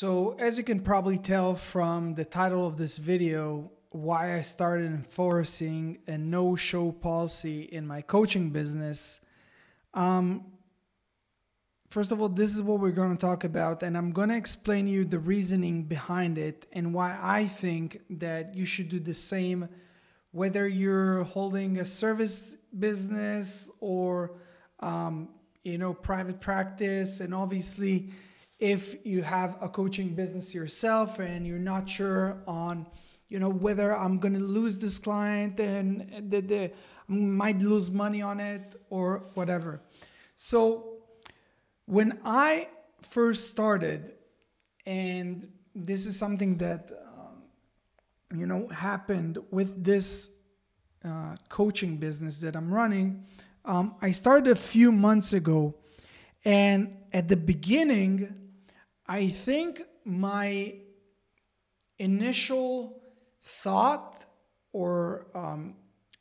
So as you can probably tell from the title of this video, why I started enforcing a no-show policy in my coaching business. Um, first of all, this is what we're going to talk about, and I'm going to explain you the reasoning behind it and why I think that you should do the same, whether you're holding a service business or um, you know private practice, and obviously if you have a coaching business yourself and you're not sure on you know whether i'm going to lose this client and the, the I might lose money on it or whatever. So when i first started and this is something that um, you know happened with this uh, coaching business that i'm running um, i started a few months ago. And at the beginning I think my initial thought or um,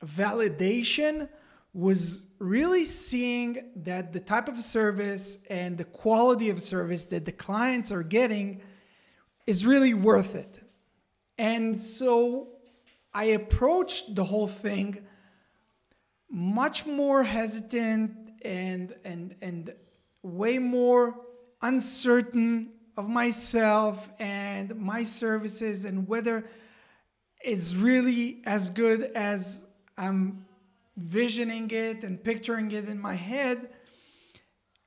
validation was really seeing that the type of service and the quality of service that the clients are getting is really worth it. And so I approached the whole thing much more hesitant and and and way more uncertain of myself and my services and whether it's really as good as I'm visioning it and picturing it in my head.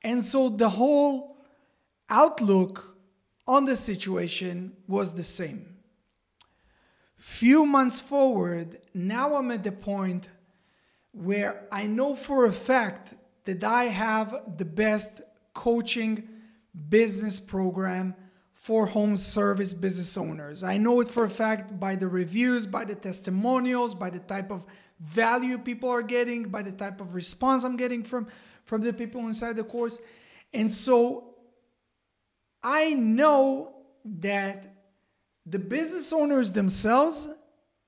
And so the whole outlook on the situation was the same. Few months forward, now I'm at the point where I know for a fact that I have the best coaching business program for home service business owners. I know it for a fact by the reviews, by the testimonials, by the type of value people are getting, by the type of response I'm getting from from the people inside the course. And so I know that the business owners themselves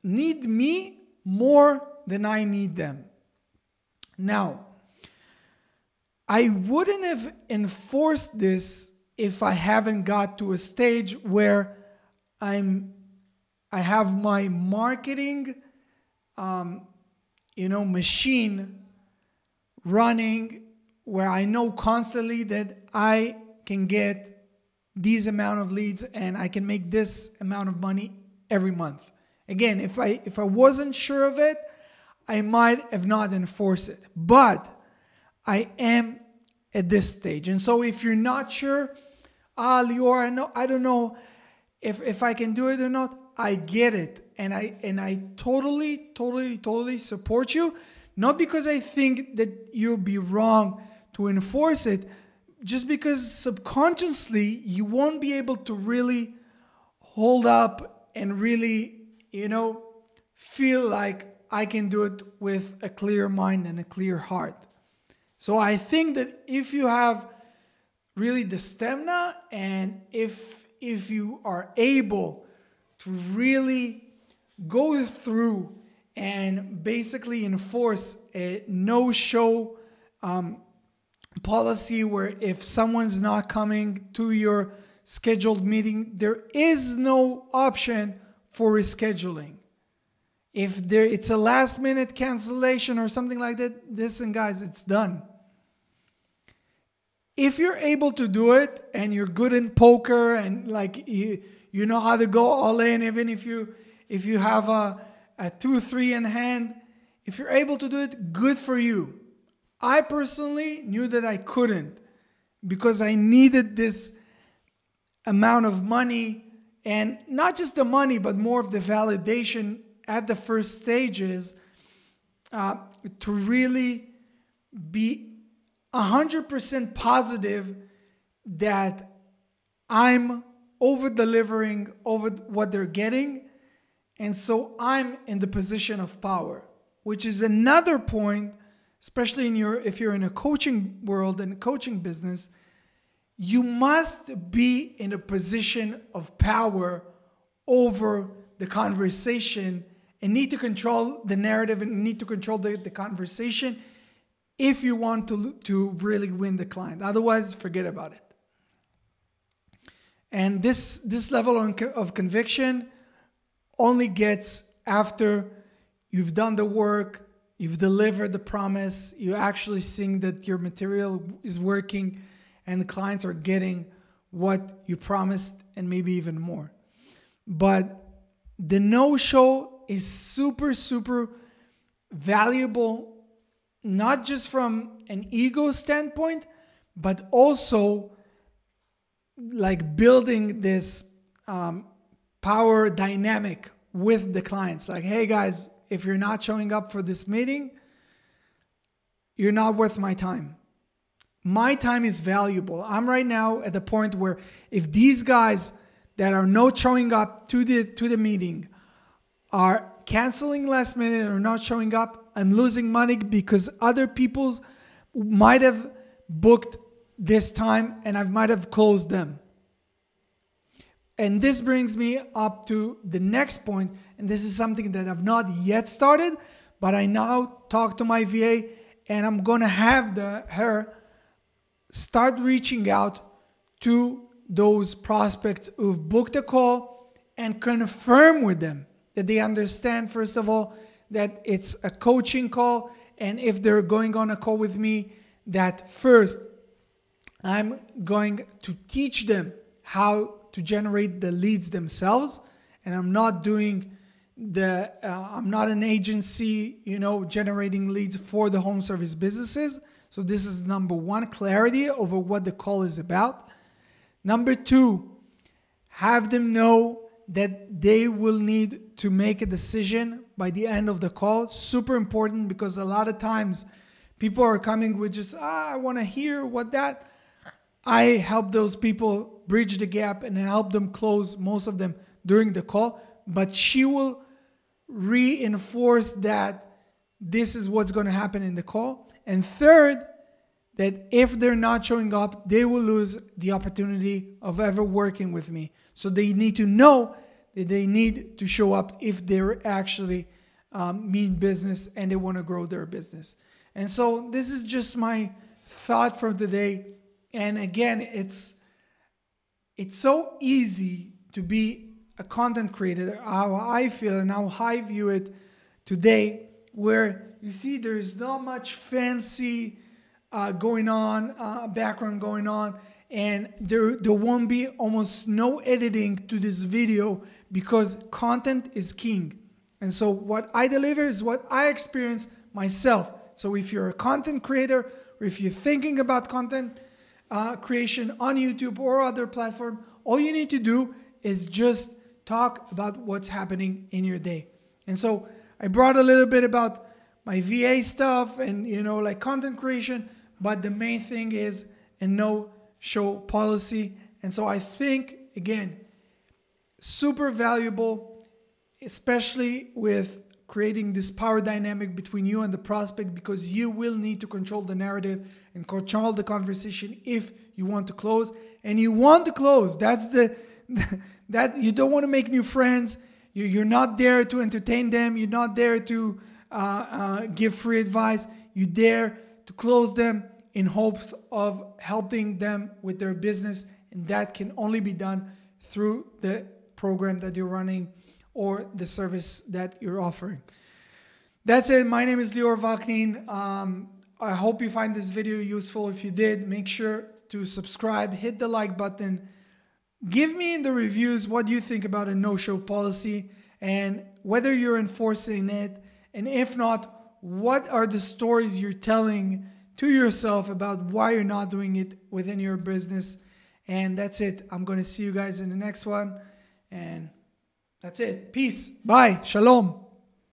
need me more than I need them. Now, I wouldn't have enforced this if I haven't got to a stage where I'm I have my marketing um, you know machine running where I know constantly that I can get these amount of leads and I can make this amount of money every month. Again, if I if I wasn't sure of it, I might have not enforced it. But I am at this stage. And so if you're not sure, ah, Lior, I know I don't know if, if I can do it or not, I get it. And I and I totally, totally, totally support you. Not because I think that you'll be wrong to enforce it, just because subconsciously you won't be able to really hold up and really, you know, feel like I can do it with a clear mind and a clear heart. So I think that if you have really the stamina and if if you are able to really go through and basically enforce a no show um, policy where if someone's not coming to your scheduled meeting there is no option for rescheduling if there it's a last minute cancellation or something like that listen guys it's done. If you're able to do it and you're good in poker and like you, you know how to go all in even if you if you have a, a two three in hand if you're able to do it good for you. I personally knew that i couldn't because i needed this amount of money and not just the money but more of the validation at the first stages uh, to really be 100% positive that I'm over delivering over what they're getting. And so I'm in the position of power, which is another point, especially in your if you're in a coaching world and coaching business, you must be in a position of power over the conversation and need to control the narrative and need to control the, the conversation if you want to, to really win the client. Otherwise, forget about it. And this this level of conviction only gets after you've done the work, you've delivered the promise, you actually seeing that your material is working and the clients are getting what you promised and maybe even more. But the no show is super, super valuable, not just from an ego standpoint, but also like building this um, power dynamic with the clients. Like, hey guys, if you're not showing up for this meeting, you're not worth my time. My time is valuable. I'm right now at the point where if these guys that are not showing up to the to the meeting are canceling last minute or not showing up, I'm losing money because other people's might have booked this time and I might have closed them. And this brings me up to the next point, and this is something that I've not yet started, but I now talk to my VA and I'm gonna have the her start reaching out to those prospects who've booked a call and confirm with them that they understand, first of all, that it's a coaching call. And if they're going on a call with me, that first I'm going to teach them how to generate the leads themselves. And I'm not doing the, uh, I'm not an agency, you know, generating leads for the home service businesses. So this is number one clarity over what the call is about. Number two, have them know that they will need to make a decision by the end of the call. Super important because a lot of times people are coming with just, ah, I want to hear what that. I help those people bridge the gap and help them close most of them during the call. But she will reinforce that this is what's going to happen in the call. And third, that if they're not showing up, they will lose the opportunity of ever working with me. So they need to know that they need to show up if they're actually um, mean business and they want to grow their business. And so this is just my thought for today. And again, it's it's so easy to be a content creator, how I feel and how I view it today, where you see there's not much fancy uh, going on, uh, background going on, and there, there won't be almost no editing to this video because content is king. And so what I deliver is what I experience myself. So if you're a content creator or if you're thinking about content uh, creation on YouTube or other platform, all you need to do is just talk about what's happening in your day. And so I brought a little bit about my VA stuff and you know like content creation, but the main thing is a no show policy. And so I think, again, super valuable, especially with creating this power dynamic between you and the prospect because you will need to control the narrative and control the conversation if you want to close. And you want to close. That's the that you don't want to make new friends. You, you're not there to entertain them. You're not there to uh, uh, give free advice. You're there to close them in hopes of helping them with their business. And that can only be done through the program that you're running or the service that you're offering. That's it. My name is Lior Vaknin. Um, I hope you find this video useful. If you did, make sure to subscribe, hit the like button. Give me in the reviews what you think about a no show policy and whether you're enforcing it. And if not, what are the stories you're telling to yourself about why you're not doing it within your business. And that's it. I'm going to see you guys in the next one. And that's it. Peace. Bye. Shalom.